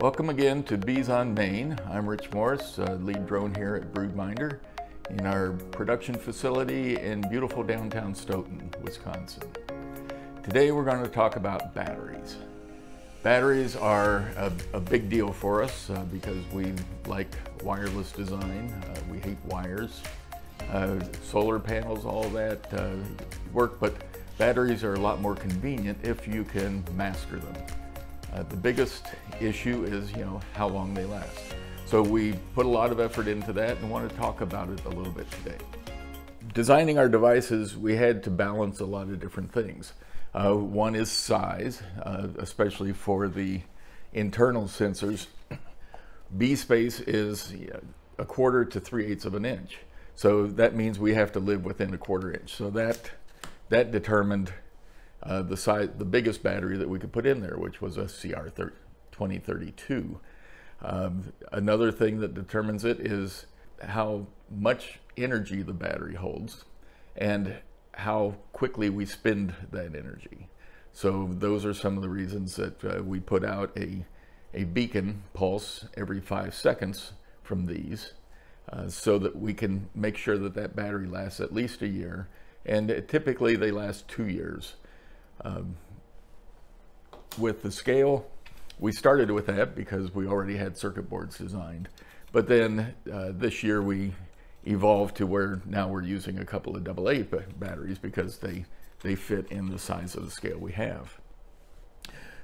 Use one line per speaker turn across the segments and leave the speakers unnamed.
Welcome again to Bees on Main. I'm Rich Morris, uh, lead drone here at BroodMinder in our production facility in beautiful downtown Stoughton, Wisconsin. Today we're going to talk about batteries. Batteries are a, a big deal for us uh, because we like wireless design. Uh, we hate wires. Uh, solar panels, all that uh, work, but batteries are a lot more convenient if you can master them. Uh, the biggest issue is, you know, how long they last. So we put a lot of effort into that and want to talk about it a little bit today. Designing our devices, we had to balance a lot of different things. Uh, one is size, uh, especially for the internal sensors. Bee space is a quarter to three eighths of an inch. So that means we have to live within a quarter inch. So that, that determined uh, the size, the biggest battery that we could put in there, which was a CR 2032. Um, another thing that determines it is how much energy the battery holds and how quickly we spend that energy. So those are some of the reasons that uh, we put out a, a beacon pulse every five seconds from these uh, so that we can make sure that that battery lasts at least a year. And typically they last two years. Um, with the scale, we started with that because we already had circuit boards designed. But then uh, this year we evolved to where now we're using a couple of AA batteries because they, they fit in the size of the scale we have.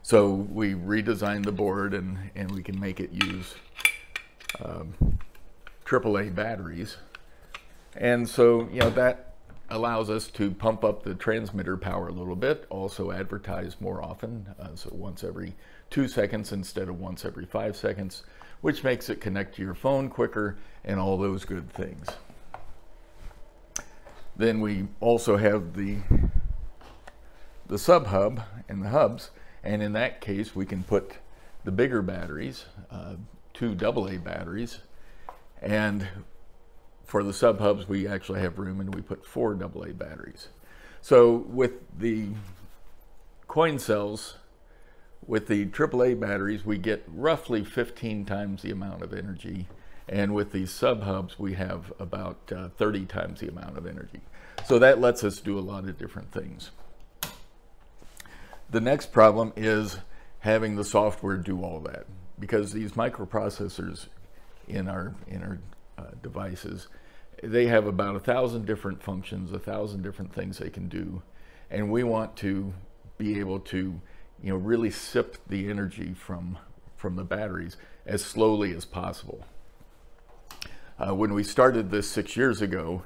So we redesigned the board and, and we can make it use um, AAA batteries. And so, you know, that allows us to pump up the transmitter power a little bit, also advertise more often, uh, so once every two seconds instead of once every five seconds, which makes it connect to your phone quicker and all those good things. Then we also have the, the sub hub and the hubs, and in that case we can put the bigger batteries, uh, two AA batteries, and for the sub hubs, we actually have room and we put four AA batteries. So with the coin cells, with the AAA batteries, we get roughly 15 times the amount of energy. And with these sub hubs, we have about uh, 30 times the amount of energy. So that lets us do a lot of different things. The next problem is having the software do all that because these microprocessors in our, in our devices, they have about a thousand different functions, a thousand different things they can do. And we want to be able to, you know, really sip the energy from, from the batteries as slowly as possible. Uh, when we started this six years ago,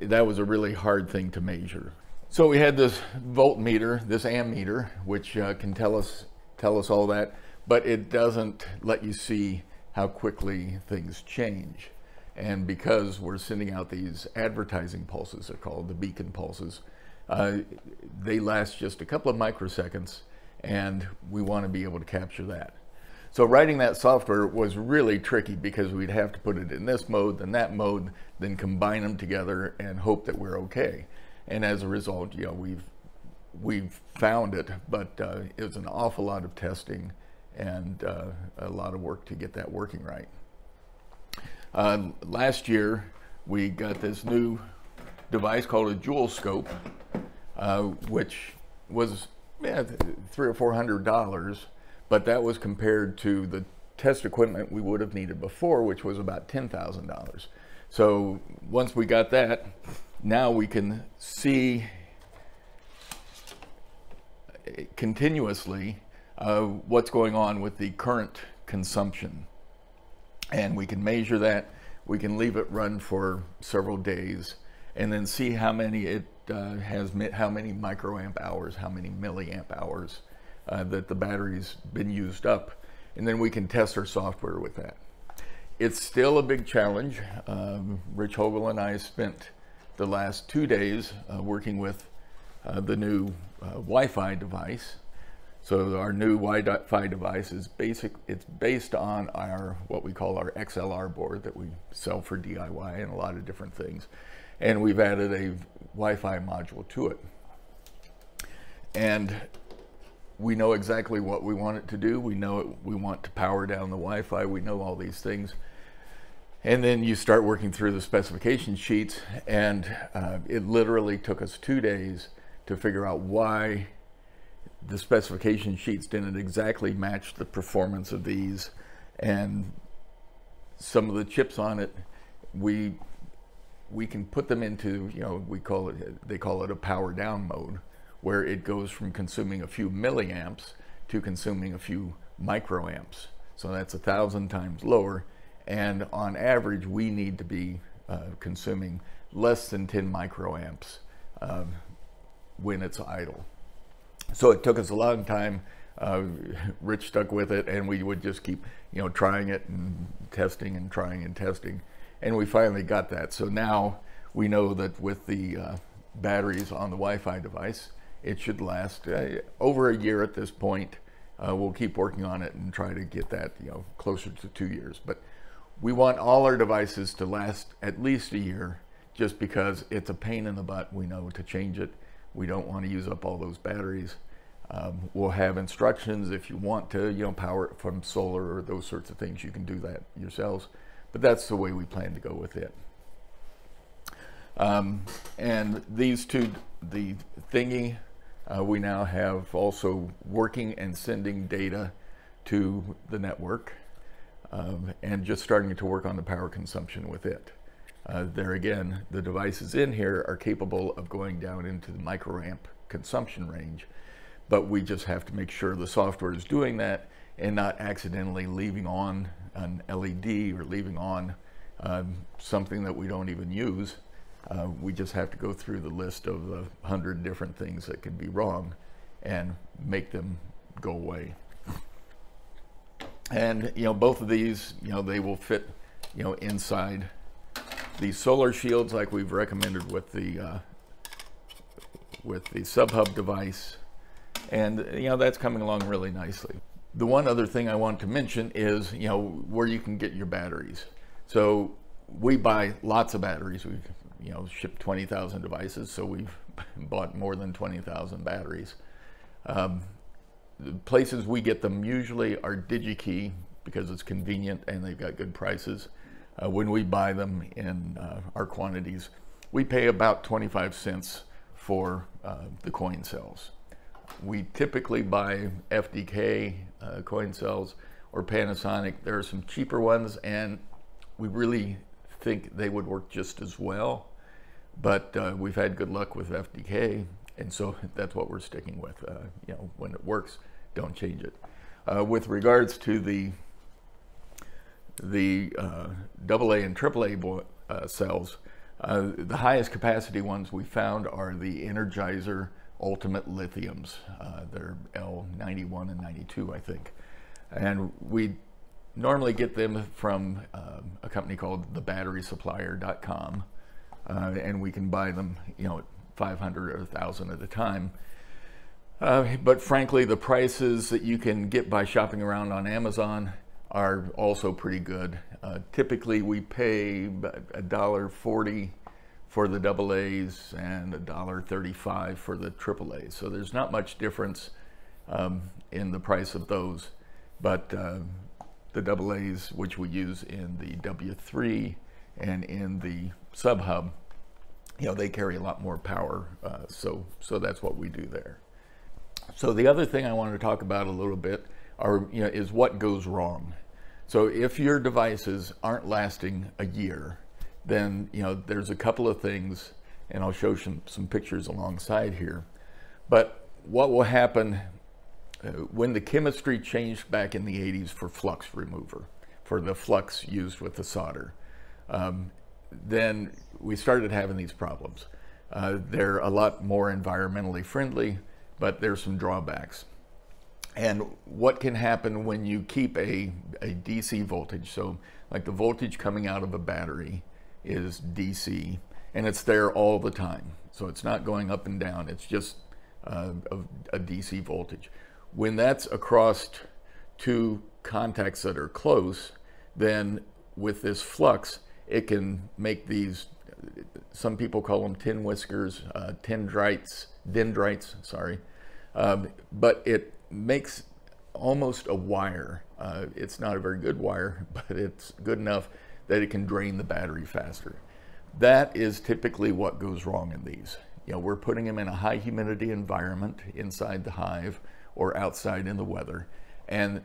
that was a really hard thing to measure. So we had this voltmeter, this ammeter, which uh, can tell us, tell us all that, but it doesn't let you see how quickly things change. And because we're sending out these advertising pulses, they're called the beacon pulses, uh, they last just a couple of microseconds and we want to be able to capture that. So writing that software was really tricky because we'd have to put it in this mode, then that mode, then combine them together and hope that we're okay. And as a result, you know, we've we've found it, but uh, it was an awful lot of testing and uh, a lot of work to get that working right. Uh, last year, we got this new device called a Joulescope, uh, which was yeah, three or four hundred dollars, but that was compared to the test equipment we would have needed before, which was about ten thousand dollars. So once we got that, now we can see continuously uh, what's going on with the current consumption and we can measure that. We can leave it run for several days and then see how many it uh, has, how many microamp hours, how many milliamp hours uh, that the battery's been used up. And then we can test our software with that. It's still a big challenge. Um, Rich Hogel and I spent the last two days uh, working with uh, the new uh, Wi-Fi device so our new Wi-Fi device is basic. It's based on our what we call our XLR board that we sell for DIY and a lot of different things, and we've added a Wi-Fi module to it. And we know exactly what we want it to do. We know it, we want to power down the Wi-Fi. We know all these things. And then you start working through the specification sheets, and uh, it literally took us two days to figure out why the specification sheets didn't exactly match the performance of these. And some of the chips on it, we we can put them into, you know, we call it, they call it a power down mode, where it goes from consuming a few milliamps to consuming a few microamps. So that's a thousand times lower and on average, we need to be uh, consuming less than 10 microamps uh, when it's idle. So it took us a long time. Uh, Rich stuck with it, and we would just keep, you know, trying it and testing and trying and testing, and we finally got that. So now we know that with the uh, batteries on the Wi-Fi device, it should last uh, over a year at this point. Uh, we'll keep working on it and try to get that, you know, closer to two years. But we want all our devices to last at least a year just because it's a pain in the butt, we know, to change it. We don't want to use up all those batteries. Um, we'll have instructions if you want to, you know, power it from solar or those sorts of things. You can do that yourselves, but that's the way we plan to go with it. Um, and these two, the thingy, uh, we now have also working and sending data to the network um, and just starting to work on the power consumption with it. Uh, there again, the devices in here are capable of going down into the microamp consumption range, but we just have to make sure the software is doing that and not accidentally leaving on an LED or leaving on um, something that we don't even use. Uh, we just have to go through the list of the hundred different things that could be wrong and make them go away. And, you know, both of these, you know, they will fit, you know, inside the solar shields like we've recommended with the, uh, with the SubHub device. And, you know, that's coming along really nicely. The one other thing I want to mention is, you know, where you can get your batteries. So we buy lots of batteries. We've, you know, shipped 20,000 devices, so we've bought more than 20,000 batteries. Um, the places we get them usually are DigiKey because it's convenient and they've got good prices. Uh, when we buy them in uh, our quantities, we pay about 25 cents for uh, the coin cells. We typically buy FDK uh, coin cells or Panasonic. There are some cheaper ones and we really think they would work just as well. But uh, we've had good luck with FDK and so that's what we're sticking with. You know, when it works, don't change it. Uh, with regards to the the uh, AA and AAA uh, cells, uh, the highest capacity ones we found are the Energizer Ultimate Lithiums. Uh, they're L91 and 92, I think. And we normally get them from um, a company called thebatterysupplier.com. Uh, and we can buy them, you know, 500 or 1,000 at a time. Uh, but frankly, the prices that you can get by shopping around on Amazon are also pretty good. Uh, typically, we pay a dollar forty for the double A's and a dollar thirty-five for the triple A's. So there's not much difference um, in the price of those. But uh, the double A's, which we use in the W3 and in the SubHub, you know, they carry a lot more power. Uh, so, so that's what we do there. So the other thing I wanted to talk about a little bit are, you know, is what goes wrong. So if your devices aren't lasting a year, then, you know, there's a couple of things, and I'll show some, some pictures alongside here. But what will happen uh, when the chemistry changed back in the 80s for flux remover, for the flux used with the solder, um, then we started having these problems. Uh, they're a lot more environmentally friendly, but there's some drawbacks. And what can happen when you keep a, a DC voltage? So like the voltage coming out of a battery is DC and it's there all the time. So it's not going up and down. It's just uh, a, a DC voltage. When that's across two contacts that are close, then with this flux, it can make these, some people call them tin whiskers, uh, dendrites, dendrites, sorry. Um, but it makes almost a wire. Uh, it's not a very good wire, but it's good enough that it can drain the battery faster. That is typically what goes wrong in these. You know, we're putting them in a high humidity environment inside the hive or outside in the weather, and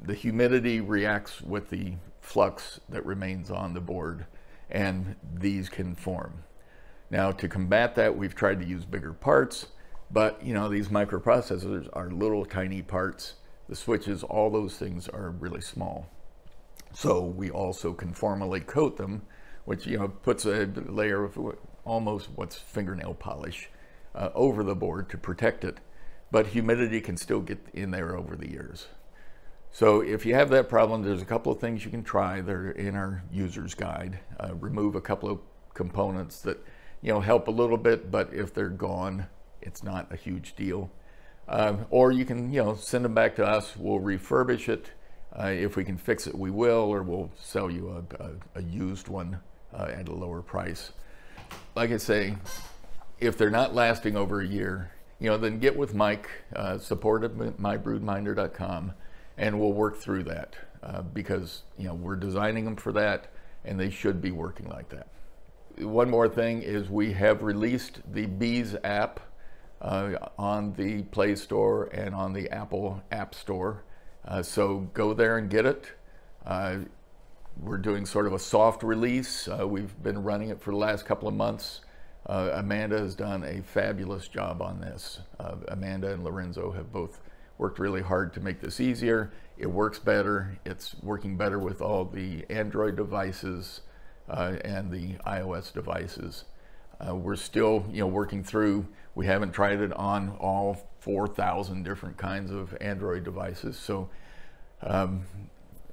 the humidity reacts with the flux that remains on the board, and these can form. Now, to combat that, we've tried to use bigger parts, but you know, these microprocessors are little tiny parts. The switches, all those things are really small. So we also conformally coat them, which you know puts a layer of almost what's fingernail polish uh, over the board to protect it. But humidity can still get in there over the years. So if you have that problem, there's a couple of things you can try. They're in our user's guide. Uh, remove a couple of components that you know help a little bit, but if they're gone, it's not a huge deal. Um, or you can you know send them back to us. We'll refurbish it. Uh, if we can fix it, we will, or we'll sell you a, a, a used one uh, at a lower price. Like I say, if they're not lasting over a year, you know, then get with Mike, uh, support at mybroodminder.com and we'll work through that uh, because you know we're designing them for that and they should be working like that. One more thing is we have released the Bees app uh, on the Play Store and on the Apple App Store. Uh, so go there and get it. Uh, we're doing sort of a soft release. Uh, we've been running it for the last couple of months. Uh, Amanda has done a fabulous job on this. Amanda and Lorenzo have both worked really hard to make this easier. It works better. It's working better with all the Android devices uh, and the iOS devices. Uh, we're still, you know, working through. We haven't tried it on all 4,000 different kinds of Android devices. So um,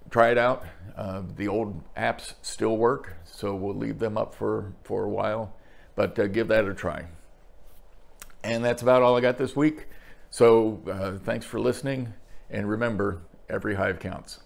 try it out. Uh, the old apps still work, so we'll leave them up for, for a while, but uh, give that a try. And that's about all I got this week. So uh, thanks for listening, and remember, every hive counts.